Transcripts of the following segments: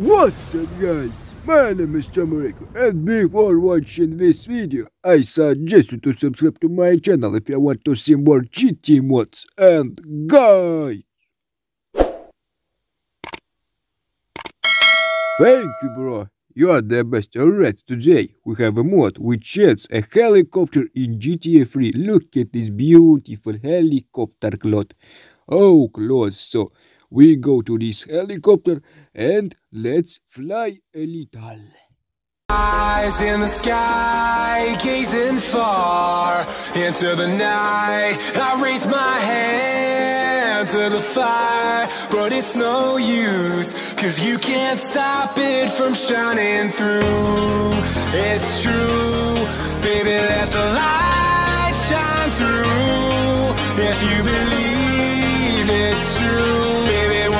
What's up guys, my name is Tomarako and before watching this video, I suggest you to subscribe to my channel if you want to see more GT mods and guys. Thank you bro, you are the best. Alright, today we have a mod which adds a helicopter in GTA 3. Look at this beautiful helicopter Claude. Oh Claude, so we go to this helicopter and let's fly a little. Eyes in the sky, gazing far into the night. I raise my hand to the fire, but it's no use, cause you can't stop it from shining through. It's true, baby, let the light shine through. If you believe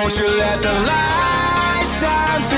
won't you let the light shine through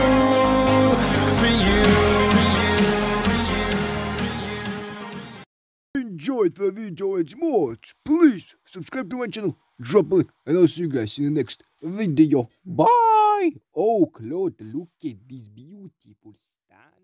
Enjoyed the video as much. Please subscribe to my channel, drop a like, and I'll see you guys in the next video. Bye! Oh, Claude, look at this beautiful star.